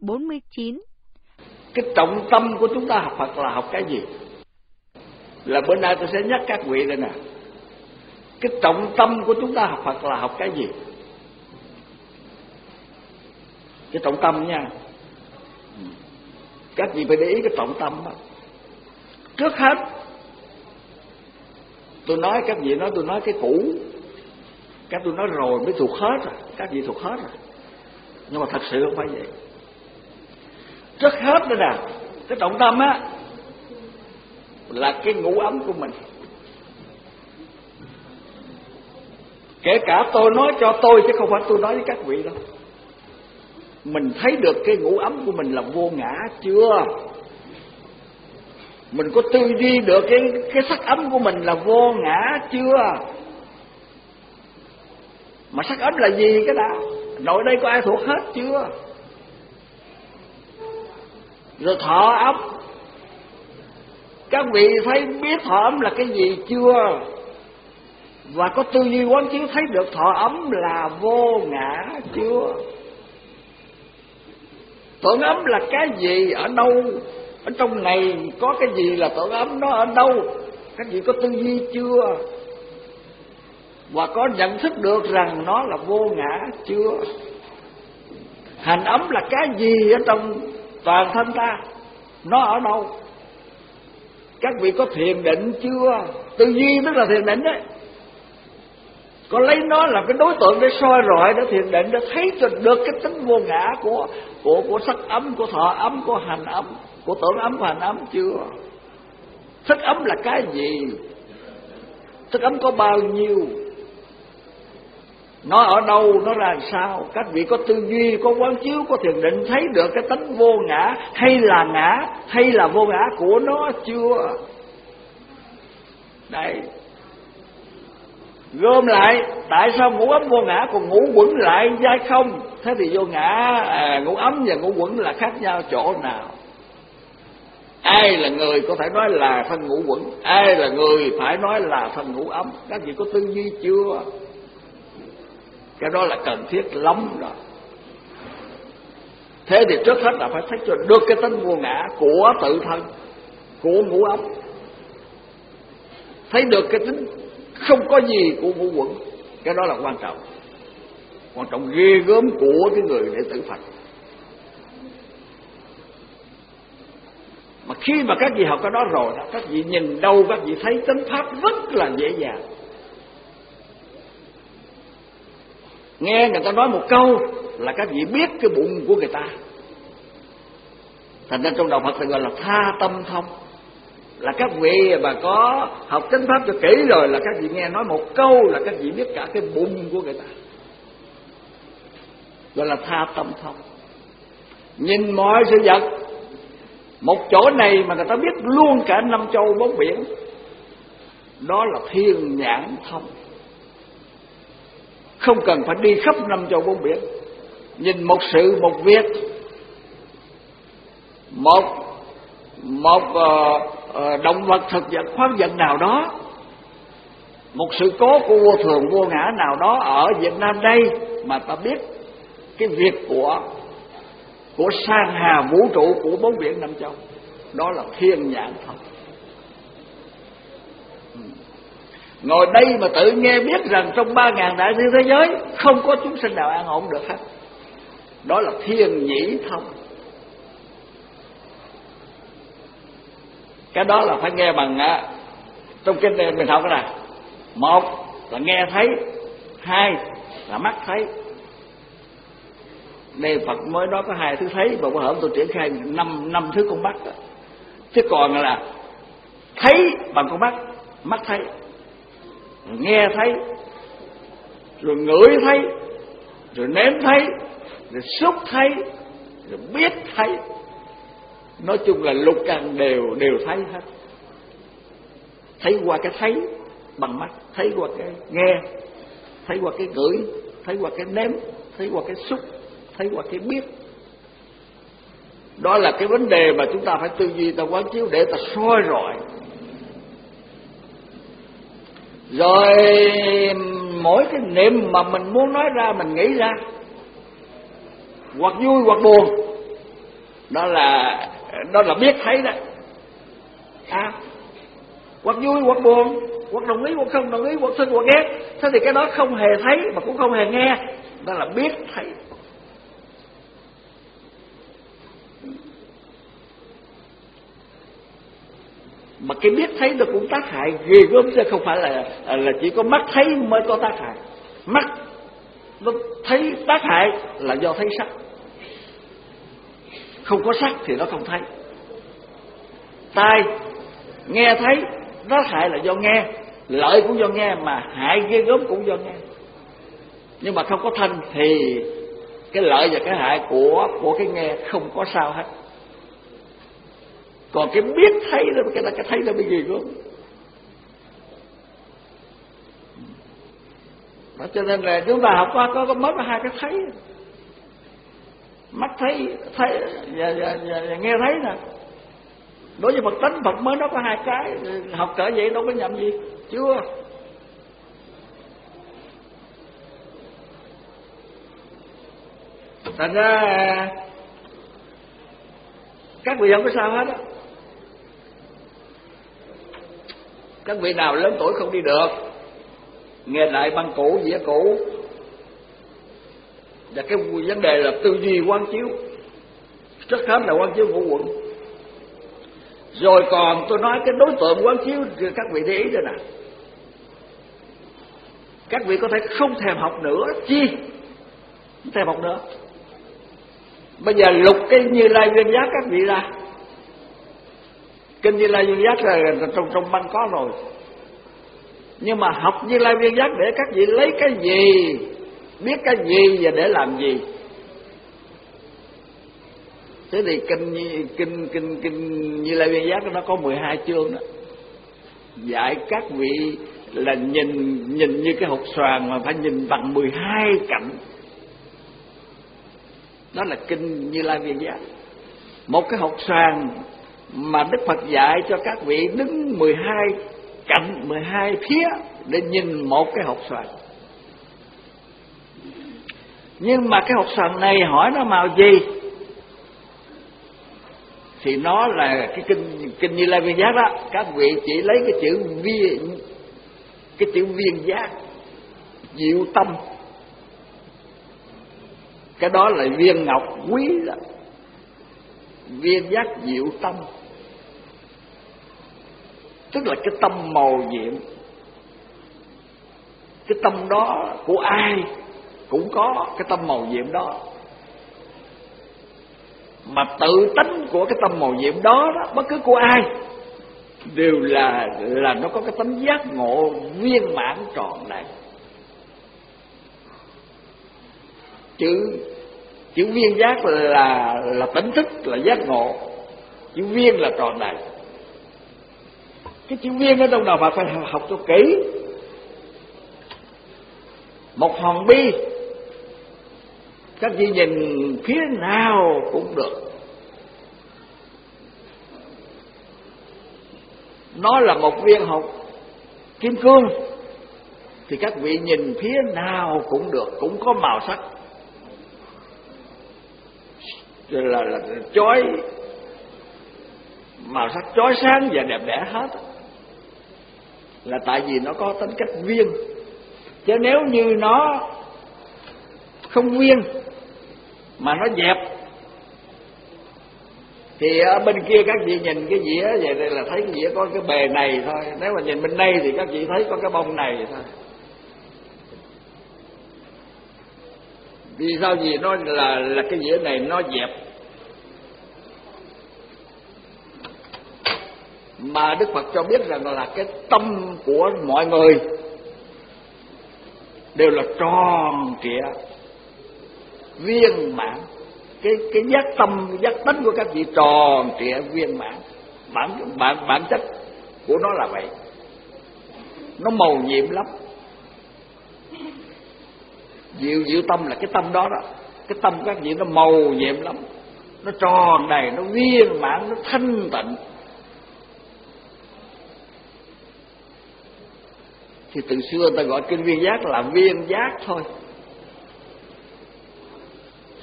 49 cái trọng tâm của chúng ta học Phật là học cái gì? Là bữa nay tôi sẽ nhắc các vị đây nè. Cái trọng tâm của chúng ta học Phật là học cái gì? Cái trọng tâm nha. Các vị phải để ý cái trọng tâm đó. Trước hết, tôi nói các vị nói, tôi nói cái cũ. Các tôi nói rồi mới thuộc hết rồi. Các vị thuộc hết rồi. Nhưng mà thật sự không phải vậy trước hết đó nè. Cái trọng tâm á, là cái ngũ ấm của mình. Kể cả tôi nói cho tôi chứ không phải tôi nói với các vị đâu. Mình thấy được cái ngũ ấm của mình là vô ngã chưa? Mình có tư duy được cái cái sắc ấm của mình là vô ngã chưa? Mà sắc ấm là gì cái đã? Nội đây có ai thuộc hết chưa? Rồi thọ ấm. Các vị thấy biết thọ ấm là cái gì chưa? Và có tư duy quán chiếu thấy được thọ ấm là vô ngã chưa? Tưởng ấm là cái gì? Ở đâu? Ở trong này có cái gì là tưởng ấm nó ở đâu? Các vị có tư duy chưa? Và có nhận thức được rằng nó là vô ngã chưa? Hành ấm là cái gì ở trong toàn thân ta. Nó ở đâu? Các vị có thiền định chưa? Tư duy tức là thiền định đấy. Có lấy nó làm cái đối tượng để soi rọi, để thiền định, để thấy cho được cái tính vô ngã của của của sắc ấm, của thọ ấm, của hành ấm, của tưởng ấm và hành ấm chưa? Thức ấm là cái gì? Thức ấm có bao nhiêu? Nó ở đâu nó làm sao? Các vị có tư duy có quán chiếu có thiền định thấy được cái tánh vô ngã hay là ngã hay là vô ngã của nó chưa? Đây. Gom lại tại sao ngũ ấm vô ngã còn ngũ quẩn lại dai không? Thế thì vô ngã à, ngũ ấm và ngũ quẩn là khác nhau chỗ nào? Ai là người có thể nói là thân ngũ quẩn? Ai là người phải nói là thân ngũ ấm? Các vị có tư duy chưa? Cái đó là cần thiết lắm rồi. Thế thì trước hết là phải thấy cho được cái tính vô ngã của tự thân, của ngũ ấm. Thấy được cái tính không có gì của ngũ quẩn, cái đó là quan trọng. Quan trọng ghê gớm của cái người đệ tử phật. Mà khi mà các vị học cái đó rồi, các vị nhìn đâu, các vị thấy tính pháp rất là dễ dàng. Nghe người ta nói một câu là các vị biết cái bụng của người ta. Thành ra trong đạo phật thì gọi là tha tâm thông. Là các vị mà có học chánh pháp cho kỹ rồi là các vị nghe nói một câu là các vị biết cả cái bụng của người ta. Gọi là tha tâm thông. Nhìn mọi sự vật, một chỗ này mà người ta biết luôn cả năm châu bốn biển, đó là thiên nhãn thông không cần phải đi khắp năm châu bốn biển. Nhìn một sự một việc. Một một uh, động vật thực vật khoáng vật nào đó. Một sự cố của vô thường vô ngã nào đó ở Việt Nam đây mà ta biết cái việc của của sang hà vũ trụ của bốn biển năm châu. Đó là thiên nhãn thật ngồi đây mà tự nghe biết rằng trong ba ngàn đại thiên thế giới, không có chúng sinh nào an ổn được hết. Đó là thiên nhĩ thông. Cái đó là phải nghe bằng à, trong kinh này mình học cái này. Một là nghe thấy, hai là mắt thấy. Đây Phật mới nói có hai thứ thấy và có hổm tôi triển khai năm năm thứ con mắt đó. chứ còn là thấy bằng con mắt mắt thấy nghe thấy, rồi ngửi thấy, rồi nếm thấy, rồi xúc thấy, rồi biết thấy. Nói chung là lục căn đều đều thấy hết. Thấy qua cái thấy bằng mắt, thấy qua cái nghe, thấy qua cái ngửi, thấy qua cái nếm, thấy qua cái xúc, thấy qua cái biết. Đó là cái vấn đề mà chúng ta phải tư duy, ta quán chiếu để ta soi rọi rồi, mỗi cái niệm mà mình muốn nói ra, mình nghĩ ra, hoặc vui hoặc buồn, đó là đó là biết thấy đó. À hoặc vui hoặc buồn, hoặc đồng ý hoặc không đồng ý, hoặc sinh hoặc ghét. Thế thì cái đó không hề thấy mà cũng không hề nghe, đó là biết thấy. Mà cái biết thấy nó cũng tác hại, ghê gớm chứ không phải là à, là chỉ có mắt thấy mới có tác hại. Mắt nó thấy tác hại là do thấy sắc. Không có sắc thì nó không thấy. Tai nghe thấy tác hại là do nghe. Lợi cũng do nghe mà hại ghê gớm cũng do nghe. Nhưng mà không có thanh thì cái lợi và cái hại của của cái nghe không có sao hết còn cái biết thấy đó cái là cái thấy là cái gì cơ? đó, cho nên là chúng ta học qua có có mất hai cái thấy. Mắt thấy thấy và, và, và, và nghe thấy nè. Đối với phật tánh phật mới nó có hai cái. Học cỡ vậy đâu có nhầm gì. Chưa? Thành ra các vị không có sao hết á. Các vị nào lớn tuổi không đi được, nghe lại băng cũ, dĩa cũ. Và cái vấn đề là tư duy quan chiếu. Rất hết là quan chiếu ngũ quận rồi còn tôi nói cái đối tượng quán chiếu, các vị để ý đây nè. Các vị có thể không thèm học nữa. Chi? Không thèm học nữa. Bây giờ lục cái như lai nguyên giá các vị ra kinh như lai viên giác là trong trong băng có rồi. Nhưng mà học như lai viên giác để các vị lấy cái gì, biết cái gì và để làm gì? Thế thì kinh kinh kinh kinh như lai viên giác nó có 12 chương đó. Dạy các vị là nhìn nhìn như cái hột xoàn mà phải nhìn bằng 12 cạnh đó là kinh như lai viên giác. Một cái hột xoàn mà đức phật dạy cho các vị đứng 12 cạnh 12 phía để nhìn một cái hột xoàn nhưng mà cái hột xoàn này hỏi nó màu gì? Thì nó là cái kinh kinh như lai viên giác đó. Các vị chỉ lấy cái chữ viên, cái chữ viên giác, diệu tâm. Cái đó là viên ngọc quý đó. Viên giác diệu tâm tức là cái tâm màu nhiệm. Cái tâm đó của ai cũng có cái tâm màu nhiệm đó. Mà tự tánh của cái tâm màu nhiệm đó đó, bất cứ của ai, đều là là nó có cái tánh giác ngộ viên mãn tròn đầy chữ chữ viên giác là là tỉnh thức, là giác ngộ. Chữ viên là tròn đầy cái chữ viên ở đâu nào mà phải học cho kỹ? Một hòn bi. Các vị nhìn phía nào cũng được. Nó là một viên học kim cương. Thì các vị nhìn phía nào cũng được cũng có màu sắc. Là, là, là chói màu sắc chói sáng và đẹp đẽ hết là tại vì nó có tính cách viên. Chứ nếu như nó không viên, mà nó dẹp, thì ở bên kia các vị nhìn cái dĩa vậy đây là thấy cái dĩa có cái bề này thôi. Nếu mà nhìn bên đây thì các vị thấy có cái bông này thôi. Vì sao gì nó là là cái dĩa này nó dẹp? Mà đức phật cho biết rằng là cái tâm của mọi người đều là tròn trịa, viên mãn. Cái cái giác tâm, giác tánh của các vị tròn trịa, viên mãn. Bản bản bản chất của nó là vậy. Nó màu nhiệm lắm. Diệu diệu tâm là cái tâm đó đó. Cái tâm các vị nó màu nhiệm lắm. Nó tròn đầy, nó viên mãn, nó thanh tịnh. Thì từ xưa ta gọi kinh viên giác là viên giác thôi.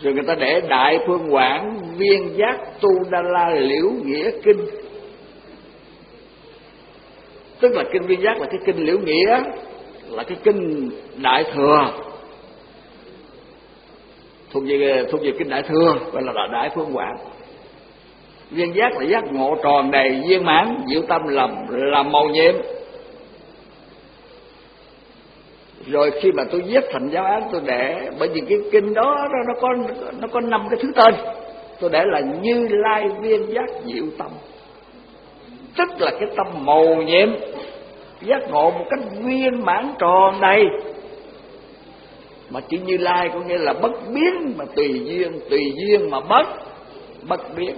Rồi người ta để đại phương quảng viên giác tu đa la liễu nghĩa kinh. Tức là kinh viên giác là cái kinh liễu nghĩa, là cái kinh đại thừa. Thuộc về thuộc về kinh đại thừa, gọi là đại phương quảng. Viên giác là giác ngộ tròn đầy viên mãn, diệu tâm làm làm màu nhiệm. Rồi khi mà tôi viết thành giáo án, tôi để, bởi vì cái kinh đó nó có nó có năm cái thứ tên. Tôi để là như lai viên giác diệu tâm. Tức là cái tâm màu nhiệm, giác ngộ một cách viên mãn tròn này. Mà chữ như lai có nghĩa là bất biến mà tùy duyên tùy duyên mà bất bất biến.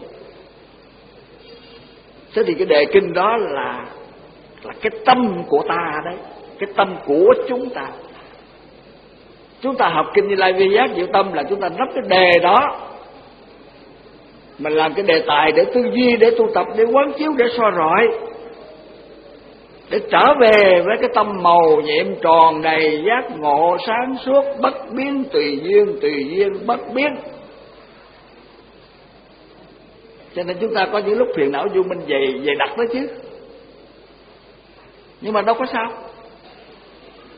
Thế thì cái đề kinh đó là là cái tâm của ta đấy cái tâm của chúng ta. Chúng ta học kinh như lai vi giác, diệu tâm là chúng ta nắm cái đề đó mình làm cái đề tài để tư duy, để tu tập, để quán chiếu, để soi rọi, để trở về với cái tâm màu nhiệm tròn đầy giác ngộ, sáng suốt, bất biến, tùy duyên tùy duyên, bất biến. Cho nên chúng ta có những lúc phiền não vô minh dày dày đặt đó chứ. Nhưng mà đâu có sao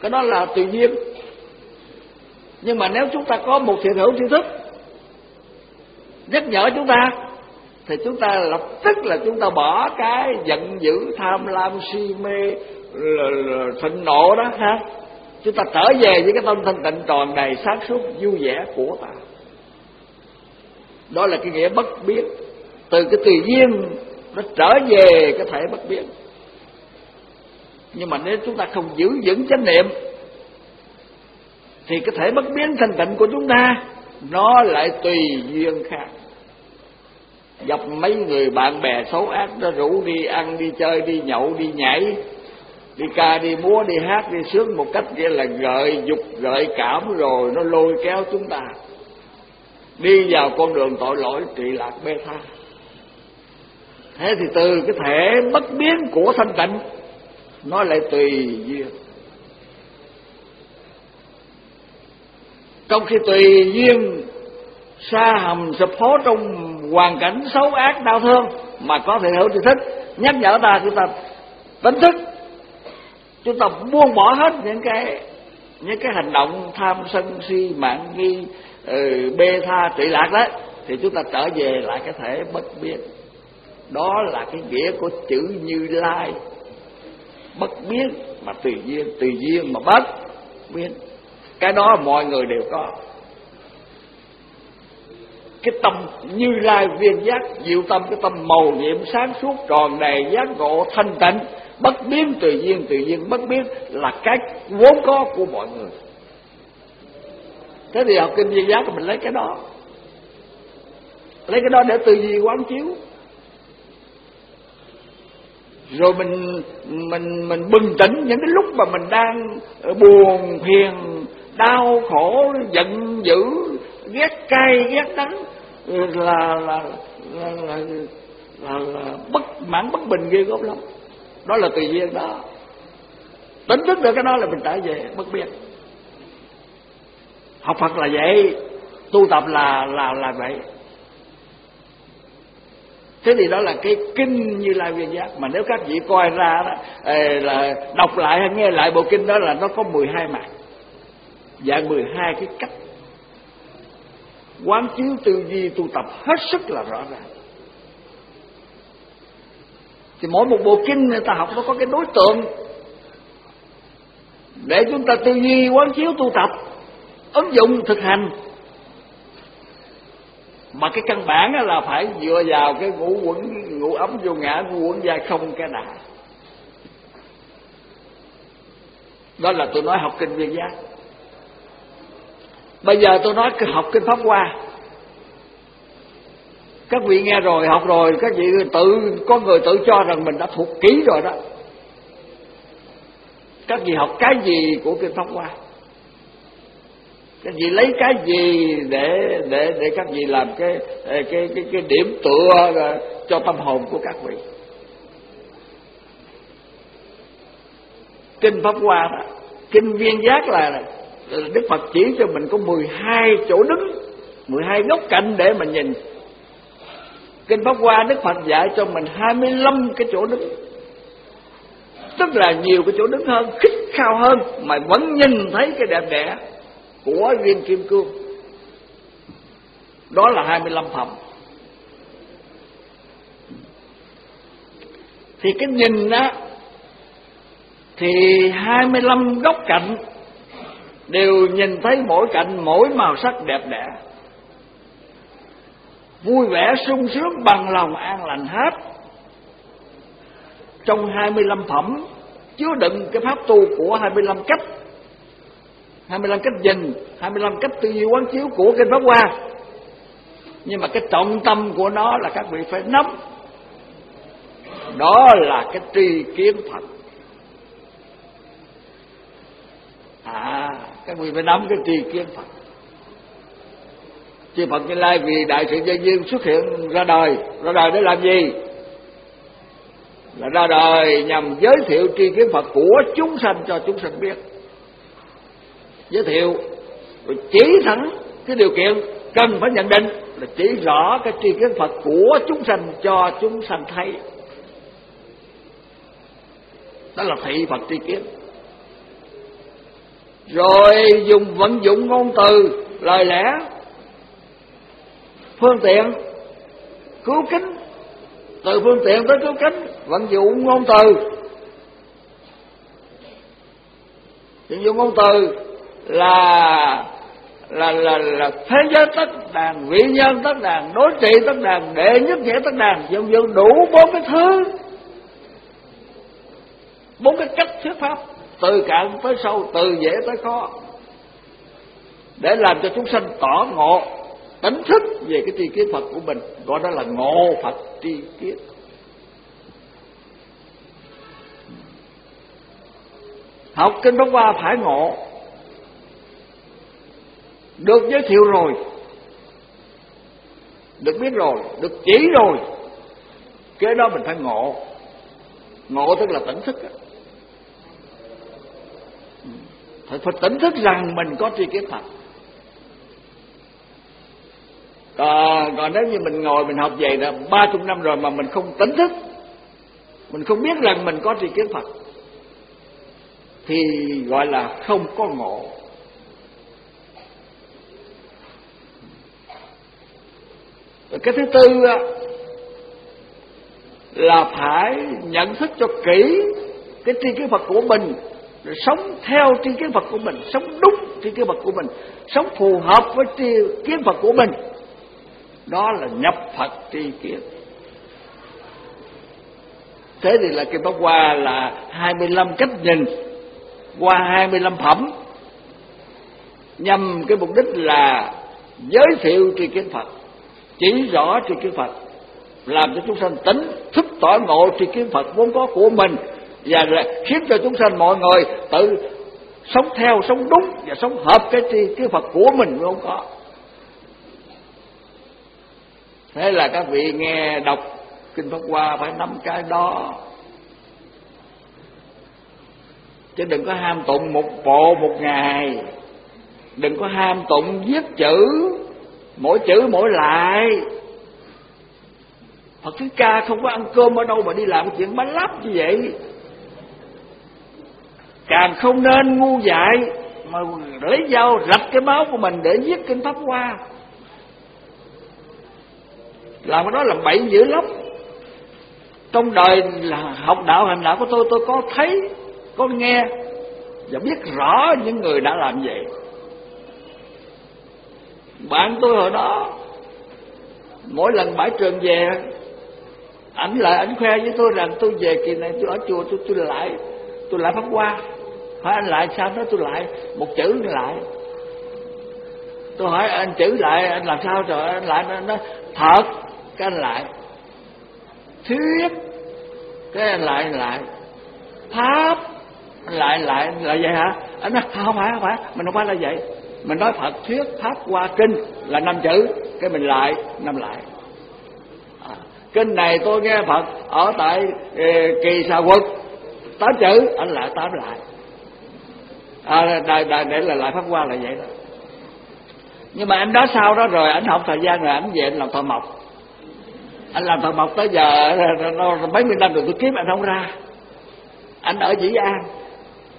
cái đó là tùy duyên nhưng mà nếu chúng ta có một thiện hữu tri thức, nhắc nhở chúng ta, thì chúng ta lập tức là chúng ta bỏ cái giận dữ, tham lam, si mê thịnh nộ đó ha. Chúng ta trở về với cái tâm thanh tịnh tròn đầy sáng suốt, vui vẻ của ta. Đó là cái nghĩa bất biến. Từ cái tùy duyên nó trở về cái thể bất biến nhưng mà nếu chúng ta không giữ vững chánh niệm, thì cái thể bất biến thanh tịnh của chúng ta, nó lại tùy duyên khác. Gặp mấy người bạn bè xấu ác nó rủ đi ăn, đi chơi, đi nhậu, đi nhảy, đi ca, đi múa, đi hát, đi sướng một cách nghĩa là gợi dục, gợi cảm rồi nó lôi kéo chúng ta. Đi vào con đường tội lỗi trị lạc bê tha. Thế thì từ cái thể bất biến của thanh tịnh nó lại tùy duyên. Trong khi tùy duyên xa hầm sụp hố trong hoàn cảnh xấu ác đau thương mà có thể hữu tri thích. Nhắc nhở ta chúng ta tỉnh thức. Chúng ta buông bỏ hết những cái những cái hành động tham sân si mạng nghi ừ, bê tha trị lạc đó thì chúng ta trở về lại cái thể bất biến. Đó là cái nghĩa của chữ như lai bất biến mà tùy duyên tùy duyên mà bất biến. Cái đó mọi người đều có. Cái tâm như lai viên giác, diệu tâm, cái tâm màu nhiệm sáng suốt, tròn đầy giác ngộ, thanh tịnh, bất biến, tùy duyên tùy duyên, bất biến là cái vốn có của mọi người. Thế thì học kinh viên giác mình lấy cái đó. Lấy cái đó để tư duy quán chiếu rồi mình mình mình bình tĩnh những cái lúc mà mình đang buồn phiền đau khổ giận dữ ghét cay ghét đắng là là là, là, là, là, bất mãn bất bình ghê gớm lắm. Đó là tùy duyên đó. Tính thức được cái đó là mình trở về bất biến. Học Phật là vậy tu tập là là là vậy thế thì đó là cái kinh như lai viên giác. Mà nếu các vị coi ra đó là đọc lại hay nghe lại bộ kinh đó là nó có 12 mặt. Dạng 12 cái cách. Quán chiếu tư duy tu tập hết sức là rõ ràng. Thì mỗi một bộ kinh người ta học nó có cái đối tượng. Để chúng ta tư duy quán chiếu tu tập, ứng dụng thực hành mà cái căn bản là phải dựa vào cái ngũ quẩn, ngũ ấm vô ngã, ngũ quẩn gia không cái đà đó là tôi nói học kinh viên giác. Bây giờ tôi nói học kinh pháp hoa. Các vị nghe rồi, học rồi, các vị tự, có người tự cho rằng mình đã thuộc kỹ rồi đó. Các vị học cái gì của kinh pháp hoa? Các vị lấy cái gì để để để các vị làm cái cái cái cái điểm tựa ờ, cho tâm hồn của các vị. Kinh pháp hoa đó kinh viên giác là Đức Phật chỉ cho mình có 12 chỗ đứng 12 góc cạnh để mình nhìn. Kinh Pháp Hoa Đức Phật dạy cho mình 25 cái chỗ đứng. Tức là nhiều cái chỗ đứng hơn, khích khao hơn Mà vẫn nhìn thấy cái đẹp đẽ của viên kim cương. Đó là 25 phẩm. Thì cái nhìn á, Thì 25 góc cạnh Đều nhìn thấy mỗi cạnh mỗi màu sắc đẹp đẽ. Vui vẻ, sung sướng, bằng lòng, an lành hết. Trong 25 phẩm, chứa đựng cái pháp tu của 25 cách. 25 cách nhìn 25 cách tư duy quán chiếu của kinh pháp hoa. Nhưng mà cái trọng tâm của nó là các vị phải nắm. Đó là cái tri kiến phật. À các vị phải nắm cái tri kiến phật. Chư Phật Như Lai vì đại sự nhân duyên xuất hiện ra đời ra đời để làm gì? Là ra đời nhằm giới thiệu tri kiến Phật của chúng sanh cho chúng sanh biết giới thiệu. Rồi chỉ thẳng cái điều kiện cần phải nhận định là chỉ rõ cái tri kiến Phật của chúng sanh cho chúng sanh thấy. Đó là thị Phật tri kiến. Rồi dùng vận dụng ngôn từ, lời lẽ, phương tiện, cứu kính từ phương tiện tới cứu kính vận dụng ngôn từ. Vận dụng ngôn từ là là là là thế giới tất đàn, vị nhân tất đàn, đối trị tất đàn, đệ nhất nghĩa tất đàn dần dần đủ bốn cái thứ. Bốn cái cách thuyết pháp, từ cạn tới sâu, từ dễ tới khó, để làm cho chúng sanh tỏ ngộ, tỉnh thức về cái tri kiến Phật của mình, gọi đó là ngộ Phật tri kiến. Học kinh Pháp Hoa phải ngộ được giới thiệu rồi. Được biết rồi được chỉ rồi. Cái đó mình phải ngộ. Ngộ tức là tỉnh thức phải, phải tỉnh thức rằng mình có tri kiến Phật. Còn còn nếu như mình ngồi mình học về là ba chục năm rồi mà mình không tỉnh thức mình không biết rằng mình có tri kiến phật thì gọi là không có ngộ. Và cái thứ tư là phải nhận thức cho kỹ cái tri kiến Phật của mình, rồi sống theo tri kiến Phật của mình, sống đúng tri kiến Phật của mình, sống phù hợp với tri kiến Phật của mình. Đó là nhập Phật tri kiến thế thì là cái pháp hoa là 25 cách nhìn qua 25 phẩm. Nhằm cái mục đích là giới thiệu tri kiến Phật chỉ rõ tri kiến Phật, làm cho chúng sanh tính thức tỏ ngộ tri kiến Phật vốn có của mình, và khiến cho chúng sanh mọi người tự sống theo, sống đúng và sống hợp cái tri kiến Phật của mình vốn có. Thế là các vị nghe đọc kinh pháp hoa phải nắm cái đó. Chứ đừng có ham tụng một bộ, một ngày. Đừng có ham tụng viết chữ mỗi chữ mỗi lại. Phật thứ ca không có ăn cơm ở đâu mà đi làm chuyện bánh lắp như vậy. Càng không nên ngu dại Mà lấy dao rạch cái máu của mình để giết kinh Pháp Hoa. Làm cái đó làm bậy dữ lắm. Trong đời là học đạo hành đạo của tôi tôi có thấy, có nghe và biết rõ những người đã làm vậy bạn tôi hồi đó. Mỗi lần bãi trường về ảnh lại ảnh khoe với tôi rằng tôi về kỳ này tôi ở chùa tôi tôi lại tôi lại pháp qua hỏi anh lại sao? Nói tôi lại một chữ lại. Tôi hỏi anh chữ lại anh làm sao rồi? Anh lại nó, nó thật. Cái anh lại thuyết. Cái anh lại lại pháp. Lại lại là vậy hả? Anh nói không phải không phải mình không phải là vậy mình nói phật thuyết pháp qua kinh là năm chữ cái mình lại năm lại. À, kinh này tôi nghe phật ở tại ê, kỳ xà quật tám chữ anh lại tám lại. À, đại, đại, để là lại pháp qua là vậy đó. Nhưng mà anh đó sau đó rồi anh học thời gian rồi anh về anh làm thợ mộc. Anh làm thợ mộc tới giờ mấy mươi năm rồi tôi kiếm anh không ra. Anh ở dĩ an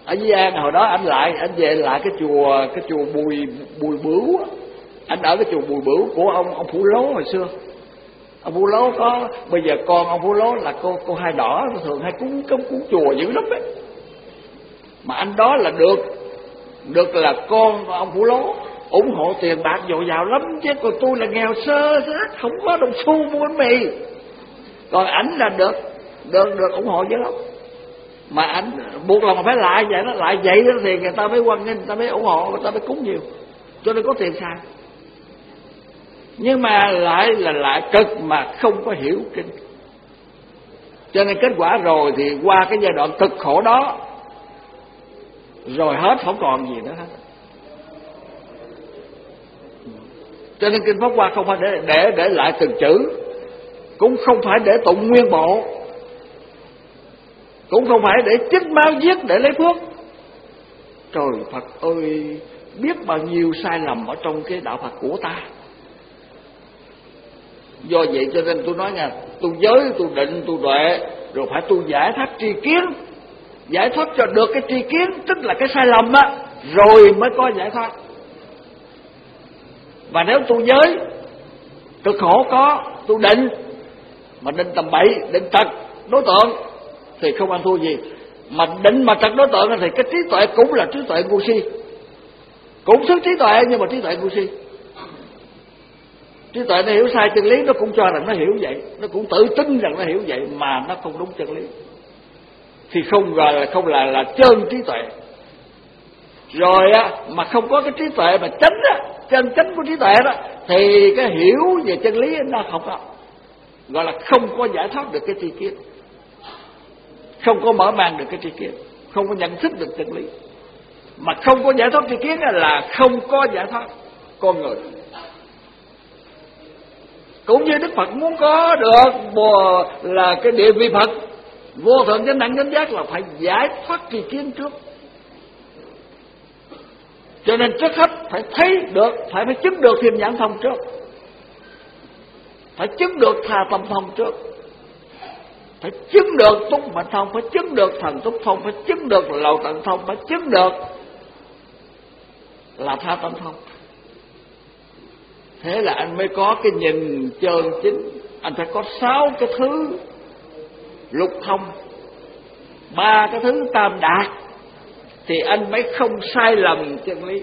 ở Di an, hồi đó anh lại, anh về lại cái chùa cái chùa bùi bùi bửu anh ở cái chùa bùi bửu của ông ông phủ lố hồi xưa. Ông Phú lố có, bây giờ con ông Phú lố là cô cô hai đỏ, thường hay cúng cúng cúng chùa dữ lắm đấy mà anh đó là được được là con ông Phú lố ủng hộ tiền bạc dồi dào lắm chứ còn tôi là nghèo sơ sát không có đồng xu mua bánh mì. Còn ảnh là được được được ủng hộ dữ lắm mà anh buộc lòng phải lại vậy đó, lại vậy đó thì người ta mới quan nghênh, người ta mới ủng hộ, người ta mới cúng nhiều cho nên có tiền xài nhưng mà lại là lại cực mà không có hiểu kinh. Cho nên kết quả rồi thì qua cái giai đoạn cực khổ đó, rồi hết không còn gì nữa hết. Cho nên kinh pháp hoa không phải để để để lại từng chữ, cũng không phải để tụng nguyên bộ cũng không phải để chích máu giết để lấy phước trời phật ơi, biết bao nhiêu sai lầm ở trong cái đạo phật của ta. Do vậy cho nên tôi nói nha tu giới tu định tu tuệ, rồi phải tu giải thoát tri kiến. Giải thoát cho được cái tri kiến, tức là cái sai lầm á, rồi mới có giải thoát. Và nếu tu giới, cực khổ có tu định, mà định tầm bậy, định tật đối tượng thì không ăn thua gì. Mà định mà trật đối tượng thì cái trí tuệ cũng là trí tuệ ngu si. Cũng sức trí tuệ nhưng mà trí tuệ ngu si. Trí tuệ nó hiểu sai chân lý, nó cũng cho rằng nó hiểu vậy. Nó cũng tự tin rằng nó hiểu vậy mà nó không đúng chân lý. Thì không gọi là, không là là trơn trí tuệ. Rồi á, mà không có cái trí tuệ mà chánh á, chân chánh của trí tuệ đó, thì cái hiểu về chân lý nó không có. Gọi là không có giải thoát được cái tri kiến không có mở mang được cái tri kiến. Không có nhận thức được chân lý. Mà không có giải thoát tri kiến là không có giải thoát con người. Cũng như đức phật muốn có được bồ, là cái địa vị phật, vô thượng chánh đẳng chánh giác là phải giải thoát tri kiến trước. Cho nên trước hết phải thấy được, phải phải chứng được thiền nhãn thông trước. Phải chứng được tha tâm thông trước phải chứng được túc mệnh thông, phải chứng được thần túc thông, phải chứng được lầu tận thông, phải chứng được là tha tâm thông. Thế là anh mới có cái nhìn chơn chính, anh phải có sáu cái thứ lục thông, ba cái thứ tam đạt, thì anh mới không sai lầm chân lý.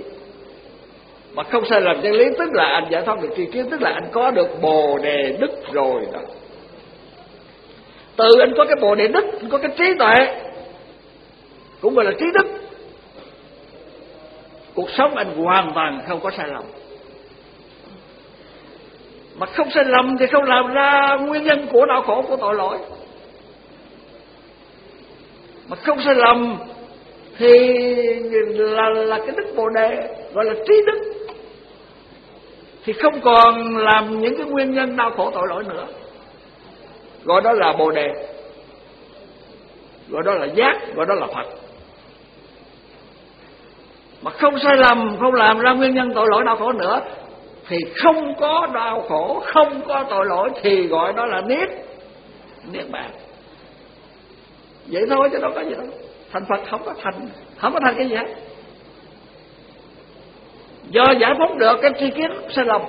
Mà không sai lầm chân lý tức là anh giải thoát được tri kiến, tức là anh có được bồ đề đức rồi đó từ anh có cái bồ đề đức, anh có cái trí tuệ, cũng gọi là trí đức. Cuộc sống anh hoàn toàn không có sai lầm. Mà không sai lầm thì không làm ra nguyên nhân của đau khổ của tội lỗi. Mà không sai lầm thì là là cái đức bồ đề, gọi là trí đức. Thì không còn làm những cái nguyên nhân đau khổ tội lỗi nữa gọi đó là bồ đề. Gọi đó là giác, gọi đó là phật. Mà không sai lầm, không làm ra nguyên nhân tội lỗi đau khổ nữa, thì không có đau khổ, không có tội lỗi thì gọi đó là niết. Niết bàn. Vậy thôi chứ đâu có gì đâu. Thành phật không có thành, không có thành cái gì hết. Do giải phóng được cái tri kiến sai lầm,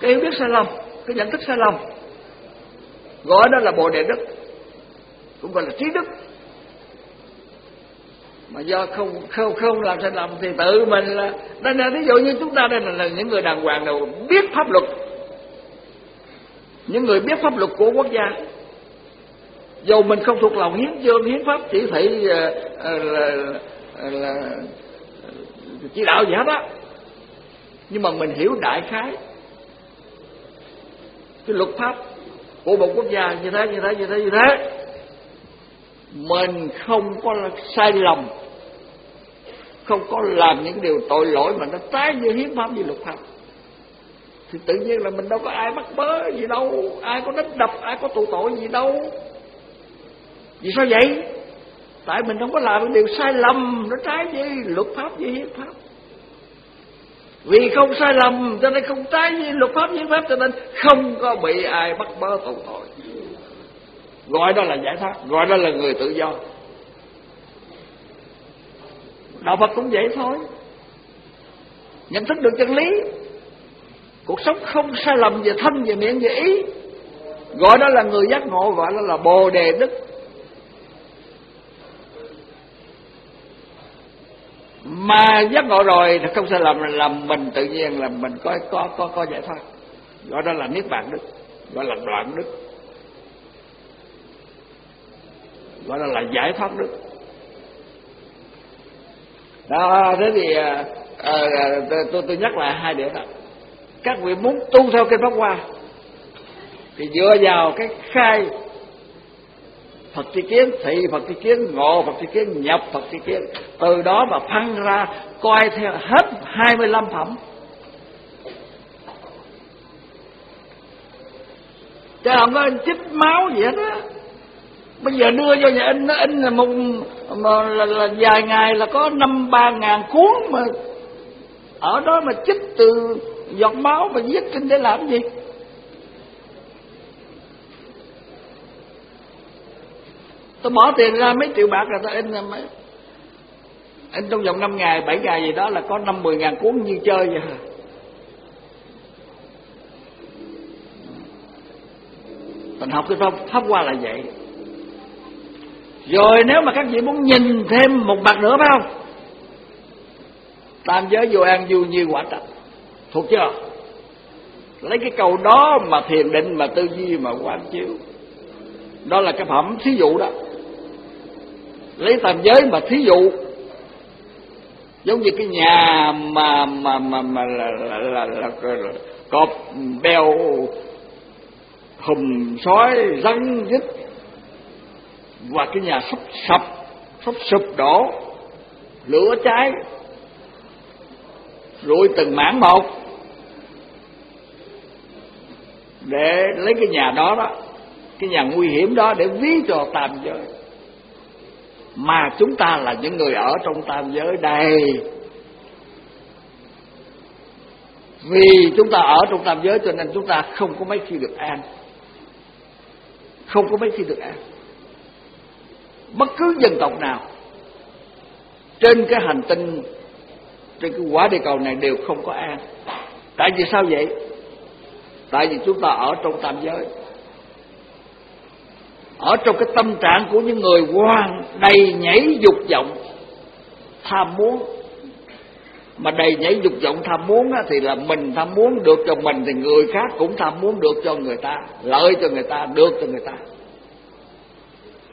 cái hiểu biết sai lầm, cái nhận thức sai lầm gọi đó là bồ đề đức. Cũng gọi là trí đức. Mà do không không không làm sai lầm thì tự mình là đây là ví dụ như chúng ta đây là, là những người đàng hoàng nào biết pháp luật. Những người biết pháp luật của quốc gia. Dù mình không thuộc lòng hiến chương hiến pháp chỉ thị ờ, ờ, là, ờ, là, là chỉ đạo gì hết á. Nhưng mà mình hiểu đại khái cái luật pháp của một quốc gia như thế như thế như thế như thế. Mình không có sai lầm. Không có làm những điều tội lỗi mà nó trái như hiến pháp, như luật pháp. Thì tự nhiên là mình đâu có ai bắt bớ gì đâu. Ai có đánh đập, ai có tù tội gì đâu. Vì sao vậy? Tại mình không có làm những điều sai lầm, nó trái với luật pháp, với hiến pháp vì không sai lầm, cho nên không trái với luật pháp hiến pháp cho nên không có bị ai bắt bớ tội tội. Gọi đó là giải thoát gọi đó là người tự do. Đạo phật cũng vậy thôi. Nhận thức được chân lý. Cuộc sống không sai lầm về thân, về miệng, về ý. Gọi đó là người giác ngộ, gọi đó là bồ đề đức. Mà giác ngộ rồi thì không sai lầm là mình tự nhiên là mình có có có có giải thoát. Gọi đó là niết bàn đức gọi là đoạn đức. Gọi đó là giải thoát đức. Đó thế thì à, à, à tôi tôi nhắc lại hai điểm đó. Các vị muốn tu theo kinh pháp hoa thì dựa vào cái khai Phật tri kiến thị Phật tri kiến ngộ Phật tri kiến nhập Phật tri kiến. Từ đó mà phân ra coi theo hết 25 phẩm. Chứ không có chích máu gì hết á. Bây giờ đưa vô nhà in nó in là một mà là, là vài ngày là có năm ba ngàn cuốn mà. Ở đó mà chích từ giọt máu mà viết kinh để làm gì? Tôi bỏ tiền ra mấy triệu bạc là tôi in mấy. In trong vòng 5 ngày 7 ngày gì đó là có năm mười ngàn cuốn như chơi vậy. Mình học cái pháp, pháp qua là vậy. Rồi nếu mà các vị muốn nhìn thêm một mặt nữa phải không? Tam giới vô an vô như quả trạch thuộc chưa? Lấy cái câu đó mà thiền định mà tư duy mà quán chiếu. Đó là cái phẩm thí dụ đó lấy tam giới mà thí dụ. Giống như cái nhà mà mà mà mà là là là, là, là, là cọp beo hùm sói rắn dít và cái nhà sắp sập sắp sụp đổ lửa cháy rụi từng mảng một. Để lấy cái nhà đó đó cái nhà nguy hiểm đó để ví cho tam giới mà chúng ta là những người ở trong tam giới đây. Vì chúng ta ở trong tam giới cho nên chúng ta không có mấy khi được an. Không có mấy khi được an. Bất cứ dân tộc nào, trên cái hành tinh, trên cái quả địa cầu này đều không có an. Tại vì sao vậy? Tại vì chúng ta ở trong tam giới ở trong cái tâm trạng của những người hoàn đầy nhảy dục vọng tham muốn. Mà đầy nhảy dục vọng tham muốn á, thì là mình tham muốn được cho mình thì người khác cũng tham muốn được cho người ta lợi cho người ta được cho người ta.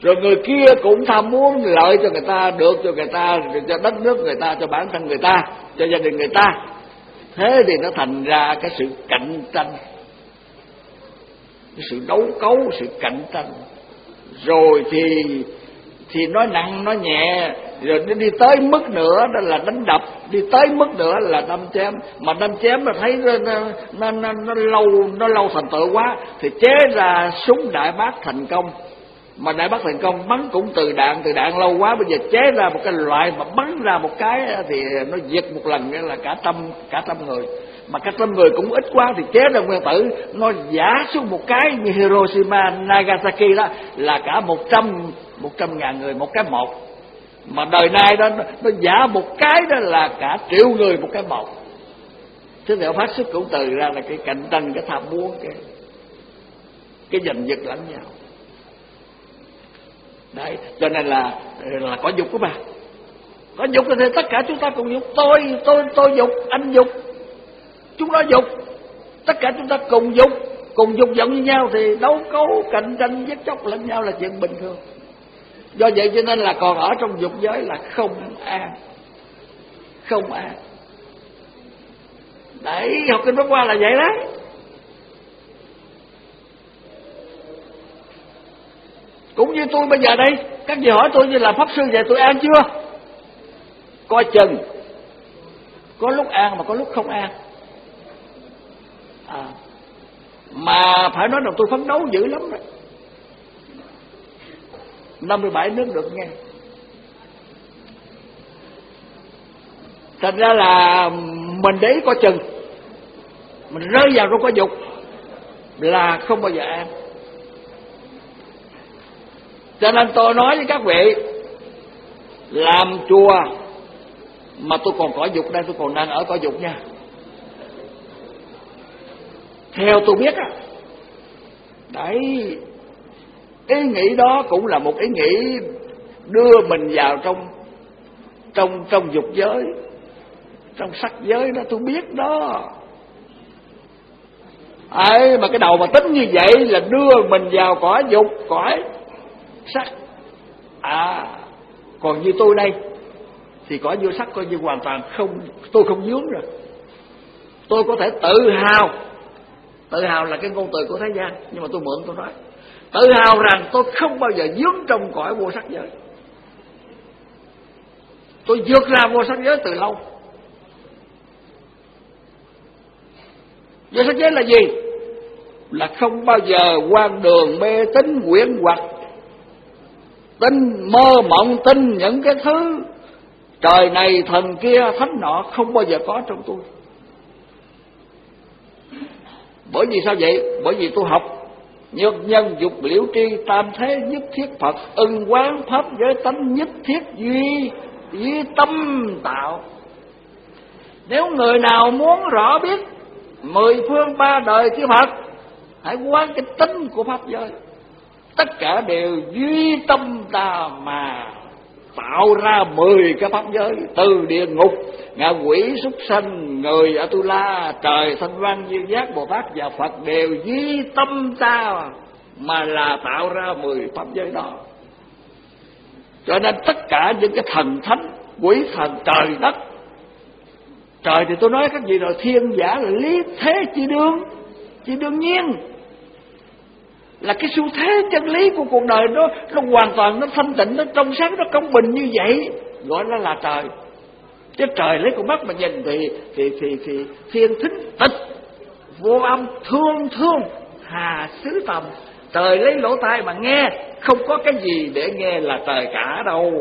Rồi người kia cũng tham muốn lợi cho người ta được cho người ta cho đất nước người ta cho bản thân người ta cho gia đình người ta. Thế thì nó thành ra cái sự cạnh tranh. Cái sự đấu cấu sự cạnh tranh rồi thì thì nói nặng nói nhẹ rồi nó đi tới mức nữa đó là đánh đập. Đi tới mức nữa là đâm chém. Mà đâm chém mà thấy nó nó, nó, nó lâu nó lâu thành tựu quá. Thì chế ra súng đại bác thành công. Mà đại bác thành công bắn cũng từ đạn từ đạn lâu quá. Bây giờ chế ra một cái loại mà bắn ra một cái thì nó diệt một lần nghĩa là cả trăm cả trăm người mà cách trăm người cũng ít quá thì chế là nguyên tử. Nó giả xuống một cái như Hiroshima, Nagasaki đó, là cả một trăm một trăm ngàn người, một cái một. Mà đời nay đó, nó giả một cái đó là cả triệu người một cái một. Thế thì phát xuất cũng từ ra là cái cạnh tranh, cái tham muốn, cái cái giành giật lẫn nhau. Đấy, cho nên là là có dục của bà. Có dục thì tất cả chúng ta cùng dục. Tôi tôi tôi dục, anh dục chúng nó dục. Tất cả chúng ta cùng dục. Cùng dục vọng như nhau thì đấu cấu, cạnh tranh, giết chóc lẫn nhau là chuyện bình thường. Do vậy cho nên là còn ở trong dục giới là không an. Không an. Đấy, học kinh pháp qua là vậy đấy cũng như tôi bây giờ đây, các vị hỏi tôi như là pháp sư vậy tôi an chưa? Coi chừng. Có lúc an mà có lúc không an à, mà phải nói rằng tôi phấn đấu dữ lắm đấy 57 nước được nghe. Thành ra là mình đấy có chừng. Mình rơi vào trong có dục là không bao giờ an. Cho nên tôi nói với các vị làm chùa mà tôi còn có dục đây tôi còn đang ở có dục nha theo tôi biết á, đấy, ý nghĩ đó cũng là một ý nghĩ đưa mình vào trong trong trong dục giới, trong sắc giới đó, tôi biết đó. Ấy, mà cái đầu mà tính như vậy là đưa mình vào cõi dục, cõi sắc. À còn như tôi đây, thì cõi vô sắc coi như hoàn toàn không, tôi không vướng rồi. Tôi có thể tự hào tự hào là cái ngôn từ của thế gian, nhưng mà tôi mượn tôi nói. Tự hào rằng tôi không bao giờ dướng trong cõi vô sắc giới. Tôi vượt ra vô sắc giới từ lâu. Vô sắc giới là gì? Là không bao giờ quan đường mê tín quyển hoặc tin mơ mộng tin những cái thứ trời này thần kia thánh nọ không bao giờ có trong tôi bởi vì sao vậy? Bởi vì tôi học nhược nhân dục liễu tri tam thế nhất thiết phật ưng quán pháp giới tánh nhất thiết duy duy tâm tạo. Nếu người nào muốn rõ biết mười phương ba đời chư Phật, hãy quán cái tính của pháp giới. Tất cả đều duy tâm ta mà tạo ra mười cái pháp giới. Từ địa ngục, ngạ quỷ súc sanh, người ở tu la, trời thanh văn duyên giác bồ tát và phật đều dí tâm ta mà là tạo ra mười pháp giới đó. Cho nên tất cả những cái thần thánh, quỷ thần, trời đất, trời thì tôi nói các gì rồi, thiên giả là lý thế chi đương chi đương nhiên là cái xu thế chân lý của cuộc đời nó nó hoàn toàn nó thanh tịnh, nó trong sáng, nó công bình như vậy. Gọi nó là trời. Chứ trời lấy con mắt mà nhìn thì thì thì thì thiên thính tịch, vô âm thương thương, hà xứ tầm. Trời lấy lỗ tai mà nghe, không có cái gì để nghe là trời cả đâu.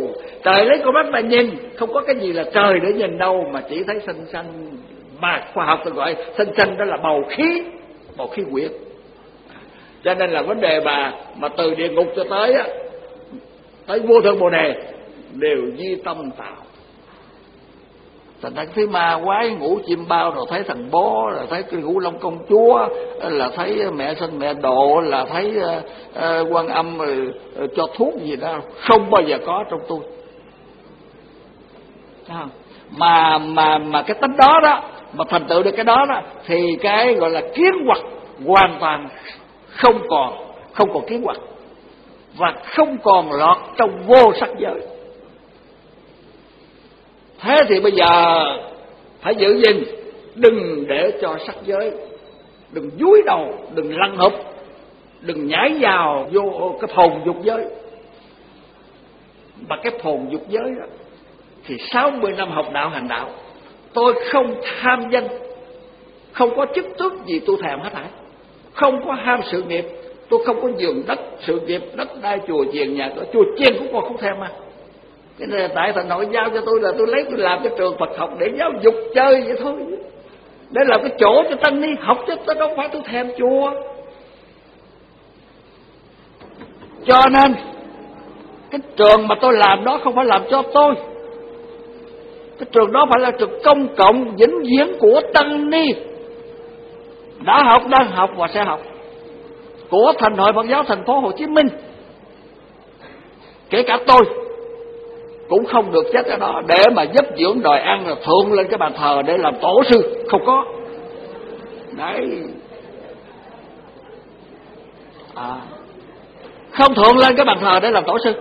Trời lấy con mắt mà nhìn, không có cái gì là trời để nhìn đâu, mà chỉ thấy xanh xanh. Mà khoa học tôi gọi xanh xanh đó là bầu khí bầu khí quyệt cho nên là vấn đề mà mà từ địa ngục cho tới á tới vô thượng bồ đề đều di tâm tạo thành ra thấy ma quái ngủ chim bao rồi thấy thằng bó rồi thấy cái ngũ long công chúa là thấy mẹ sinh mẹ độ là thấy uh, uh, quan âm rồi uh, cho thuốc gì đó không bao giờ có trong tôi không? mà mà mà cái tính đó đó mà thành tựu được cái đó đó thì cái gọi là kiến hoặc hoàn toàn không còn không còn kiến hoạch và không còn lọt trong vô sắc giới. Thế thì bây giờ phải giữ gìn, đừng để cho sắc giới, đừng dúi đầu, đừng lăn hụp, đừng nhảy vào vô cái phồn dục giới. Mà cái phồn dục giới đó, thì 60 năm học đạo hành đạo, tôi không tham danh, không có chức tước gì tôi thèm hết thảy không có ham sự nghiệp. Tôi không có giường đất sự nghiệp, đất đai, chùa chiền, nhà cửa. Chùa chiền cũng còn không thèm mà. Cái này tại thành nội giao cho tôi là tôi lấy, tôi làm cái trường Phật học để giáo dục chơi vậy thôi. Để làm cái chỗ cho tăng ni học chứ tôi đâu phải tôi thèm chùa. Cho nên, cái trường mà tôi làm đó không phải làm cho tôi. Cái trường đó phải là trường công cộng vĩnh viễn của tăng ni đã học đang học và sẽ học. Của thành hội Phật giáo thành phố Hồ Chí Minh. Kể cả tôi cũng không được chết ở đó. Để mà giúp dưỡng đòi ăn là thượng lên cái bàn thờ để làm tổ sư không có. Đấy. À, không thượng lên cái bàn thờ để làm tổ sư.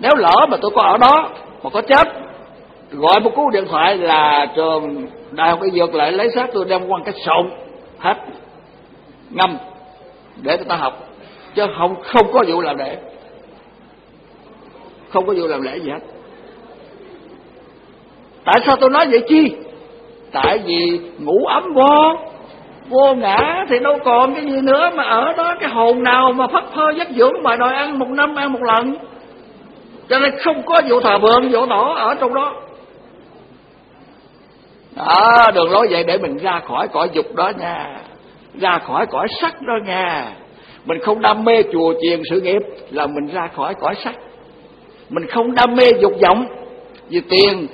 Nếu lỡ mà tôi có ở đó mà có chết gọi một cú điện thoại là trường đại học y dược lại lấy xác tôi đem quăng cái sộn hết ngâm để người ta học. Chứ không không có vụ làm lễ. Không có vụ làm lễ gì hết. Tại sao tôi nói vậy chi? Tại vì ngủ ấm vô vô ngã thì đâu còn cái gì nữa mà ở đó cái hồn nào mà phất phơ giấc dưỡng mà đòi ăn một năm ăn một lần. Cho nên không có vụ thờ vượng vụ tổ ở trong đó đó, đường lối vậy để mình ra khỏi cõi dục đó nha. Ra khỏi cõi sắc đó nha. Mình không đam mê chùa chiền sự nghiệp là mình ra khỏi cõi sắc. Mình không đam mê dục vọng vì tiền,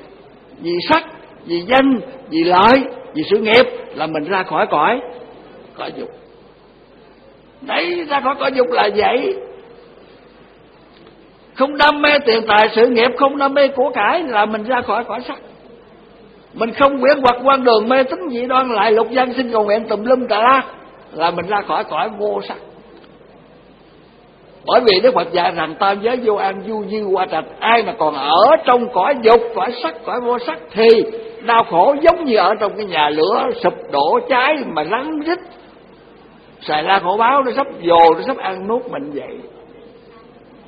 vì sắc, vì danh, vì lợi, vì sự nghiệp là mình ra khỏi cõi cõi dục. Đấy, ra khỏi cõi dục là vậy. Không đam mê tiền tài sự nghiệp, không đam mê của cải là mình ra khỏi cõi sắc mình không quyển hoặc quan đường mê tín dị đoan, lại lục dân xin cầu nguyện tùm lum tà là mình ra khỏi cõi vô sắc. Bởi vì Đức Phật dạy rằng tam giới vô an, du dư qua trạch, ai mà còn ở trong cõi dục, cõi sắc, cõi vô sắc thì đau khổ giống như ở trong cái nhà lửa sụp đổ cháy mà rắn rít. Xài la khổ báo, nó sắp dồ, nó sắp ăn nuốt mình vậy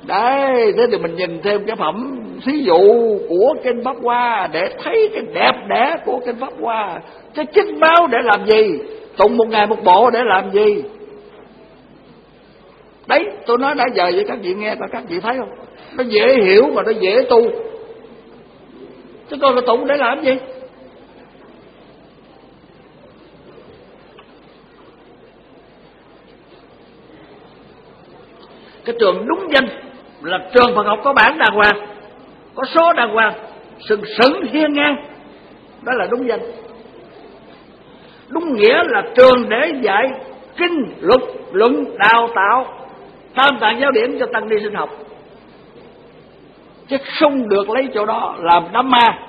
đấy, thế thì mình nhìn thêm cái phẩm thí dụ của kinh pháp hoa để thấy cái đẹp đẽ của kinh pháp hoa. Cái chích báo để làm gì? Tụng một ngày một bộ để làm gì? Đấy, tôi nói đã giờ với các vị nghe và các vị thấy không? Nó dễ hiểu mà nó dễ tu. Chứ tôi là tụng để làm gì? Cái trường đúng danh là trường Phật học có bản đàng hoàng, có số đàng hoàng, sừng sững hiên ngang. Đó là đúng danh. Đúng nghĩa là trường để dạy kinh, luật, luận, đào tạo, tam tạng giáo điển cho tăng ni sinh học. Chứ không được lấy chỗ đó làm đám ma.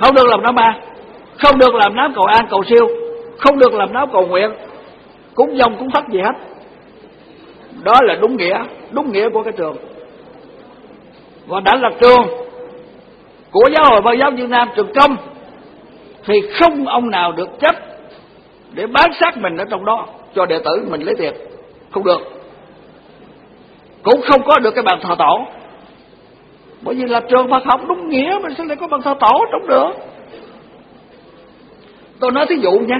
Không được làm đám ma. Không được làm đám cầu an, cầu siêu. Không được làm đám cầu nguyện. Cúng dòng cúng thất gì hết đó là đúng nghĩa đúng nghĩa của cái trường. Và đã là trường của giáo hội và giáo Việt Nam trường công thì không ông nào được chấp để bán xác mình ở trong đó, cho đệ tử mình lấy tiền. Không được. Cũng không có được cái bàn thờ tổ. Bởi vì là trường Phật học đúng nghĩa mình sẽ lại có bàn thờ tổ trong được? Tôi nói thí dụ nha.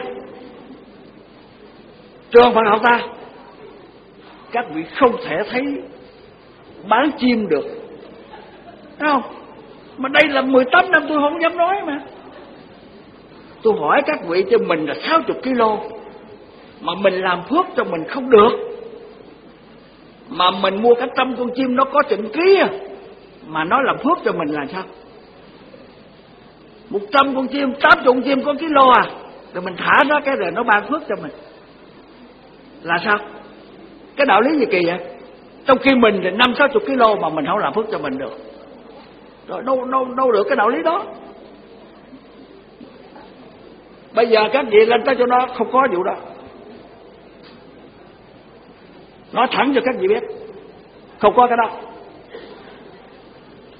Trường Phật học ta các vị không thể thấy bán chim được. Thấy không? Mà đây là 18 năm tôi không dám nói mà. Tôi hỏi các vị cho mình là 60 kg mà mình làm phước cho mình không được. Mà mình mua cả trăm con chim nó có chừng ký à. Mà nó làm phước cho mình là sao? Một trăm con chim, tám con chim có ký lô à. Rồi mình thả nó cái rồi nó ban phước cho mình. Là sao? Cái đạo lý gì kỳ vậy? Trong khi mình thì năm, sáu chục kg mà mình không làm phước cho mình được. Rồi đâu đâu đâu được cái đạo lý đó. Bây giờ các vị lên tới cho nó không có vụ đó. Nói thẳng cho các vị biết, không có cái đó.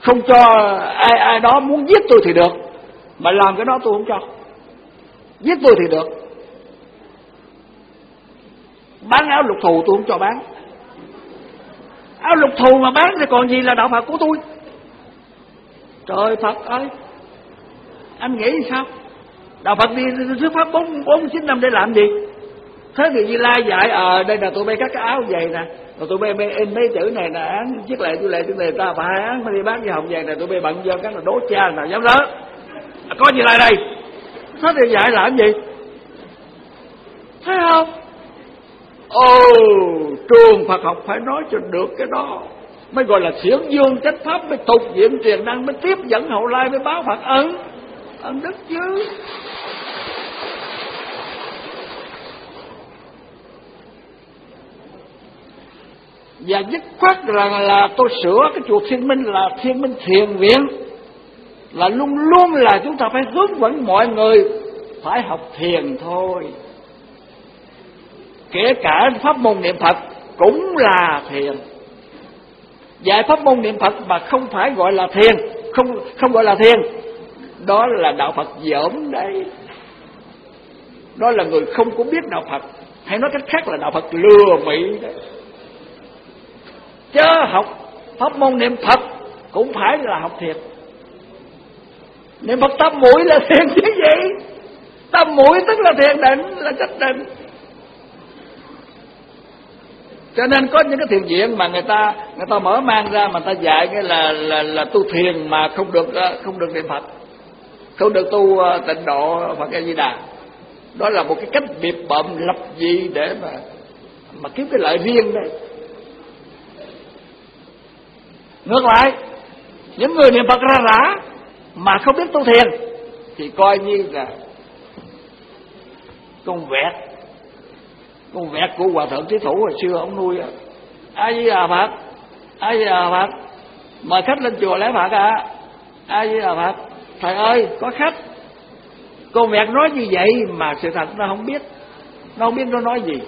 Không cho ai ai đó muốn giết tôi thì được, mà làm cái đó tôi không cho. Giết tôi thì được bán áo lục thù tôi không cho bán. Áo lục thù mà bán thì còn gì là đạo phật của tôi? Trời phật ơi anh nghĩ sao? Đạo phật đi thuyết pháp bốn bốn chín năm để làm gì? Thế thì như lai dạy ờ à, đây là tụi bay các cái áo vậy nè. Rồi tụi bay in mấy chữ này nè án chiếc lệ tôi lệ tôi lệ ta phải án mà đi bán cái hồng vàng này. Tụi bay bận vô cái là đố cha nào dám lớn có gì lại đây. Thế thì dạy làm gì? Thấy không? Ồ, trường phật học phải nói cho được cái đó. Mới gọi là xiển dương trách pháp mới tục diện truyền năng, mới tiếp dẫn hậu lai, mới báo phật. Ấn Ấn đức chứ. Và dứt khoát rằng là tôi sửa cái chùa thiên minh là thiên minh thiền viện. Là luôn luôn là chúng ta phải hướng dẫn mọi người phải học thiền thôi kể cả pháp môn niệm phật cũng là thiền. Dạy pháp môn niệm phật mà không phải gọi là thiền, không không gọi là thiền, đó là đạo phật dởm đấy. Đó là người không có biết đạo phật, hay nói cách khác là đạo phật lừa mị đấy. Chớ học pháp môn niệm phật cũng phải là học thiệt niệm phật tâm mũi là thiền chứ gì? Tâm mũi tức là thiền định, là chất định cho nên có những cái thiền viện mà người ta người ta mở mang ra mà ta dạy cái là là là tu thiền mà không được ờ, không được niệm phật. Không được tu ờ, tịnh độ phật a di đà. Đó là một cái cách biệt bợm lập gì để mà mà kiếm cái lợi riêng đấy ngược lại, những người niệm phật ra rã mà không biết tu thiền thì coi như là con vẹt con vẹt của hòa thượng thí thủ hồi xưa ông nuôi ai di đà phật ai di đà phật. Mời khách lên chùa lễ phật à ai di đà phật. Thầy ơi, có khách. Con vẹt nói như vậy mà sự thật nó không biết. Nó không biết nó nói gì.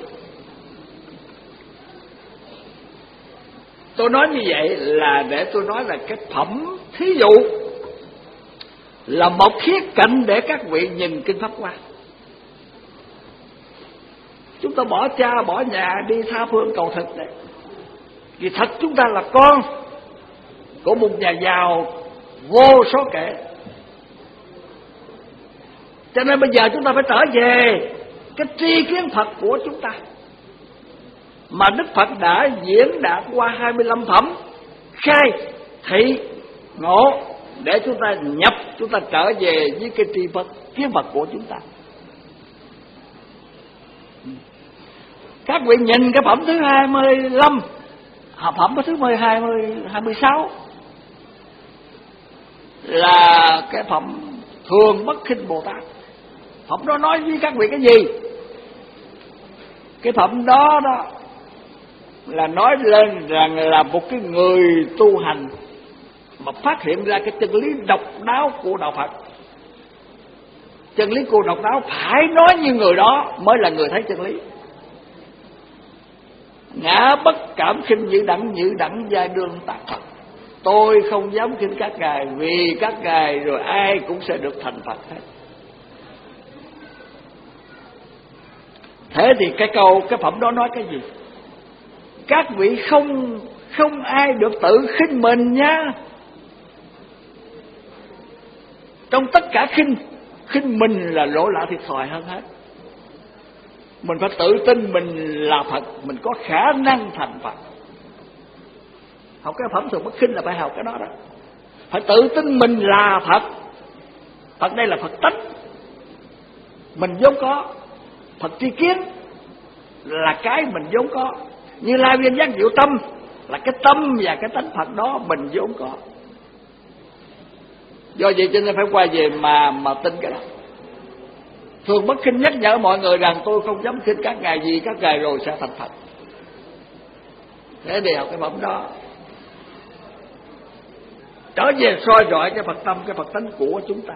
Tôi nói như vậy là để tôi nói là cái phẩm thí dụ. Là một khía cạnh để các vị nhìn kinh pháp quan chúng ta bỏ cha, bỏ nhà, đi tha phương cầu thực đấy vì thật chúng ta là con của một nhà giàu vô số kể cho nên bây giờ chúng ta phải trở về cái tri kiến Phật của chúng ta. Mà Đức Phật đã diễn đạt qua 25 phẩm, khai, thị, ngộ, để chúng ta nhập, chúng ta trở về với cái tri Phật, kiến Phật của chúng ta. Các vị nhìn cái phẩm thứ 25 hợp à, phẩm thứ 12 26 là cái phẩm thường bất khinh Bồ Tát. Phẩm đó nói với các vị cái gì? Cái phẩm đó đó là nói lên rằng là một cái người tu hành mà phát hiện ra cái chân lý độc đáo của đạo Phật. Chân lý của độc đáo phải nói như người đó mới là người thấy chân lý ngã bất cảm khinh như đẳng như đẳng giai đương tạc Phật. Tôi không dám khinh các ngài, vì các ngài rồi ai cũng sẽ được thành Phật hết. Thế thì cái câu, cái phẩm đó nói cái gì? Các vị không không ai được tự khinh mình nha. Trong tất cả khinh khinh mình là lỗ lạ thiệt thòi hơn hết mình phải tự tin mình là phật, mình có khả năng thành phật. Học cái phẩm thường bất khinh là phải học cái đó đó. Phải tự tin mình là phật. Phật đây là phật tánh. Mình vốn có. Phật tri kiến là cái mình vốn có. Như lai viên giác diệu tâm là cái tâm và cái tánh phật đó mình vốn có. Do vậy cho nên phải quay về mà mà tin cái đó thường bất kinh nhắc nhở mọi người rằng tôi không dám khinh các ngài gì các ngài rồi sẽ thành phật. Thế đều cái phẩm đó. Trở về soi rọi cái phật tâm cái phật tánh của chúng ta.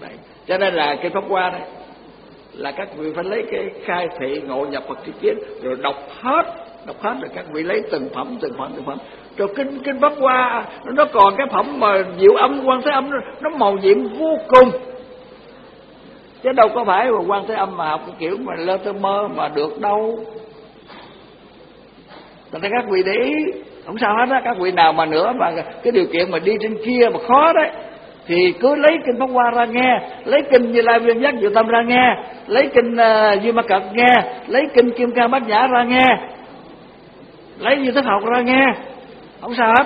Đấy. cho nên là cái pháp qua đấy là các vị phải lấy cái khai thị ngộ nhập Phật tri kiến rồi đọc hết đọc hết rồi các vị lấy từng phẩm từng phẩm từng phẩm. Rồi kinh kinh pháp qua nó còn cái phẩm mà diệu âm quan thế âm nó, nó màu nhiệm vô cùng chứ đâu có phải mà quan thế âm mà học cái kiểu mà lơ tơ mơ mà được đâu. Thành ra các vị để ý không sao hết á các vị nào mà nữa mà cái điều kiện mà đi trên kia mà khó đấy thì cứ lấy kinh pháp hoa ra nghe lấy kinh như lai viên giác diệu tâm ra nghe lấy kinh uh, duy ma cật nghe lấy kinh kim cang bát nhã ra nghe lấy như thức học ra nghe. Không sao hết.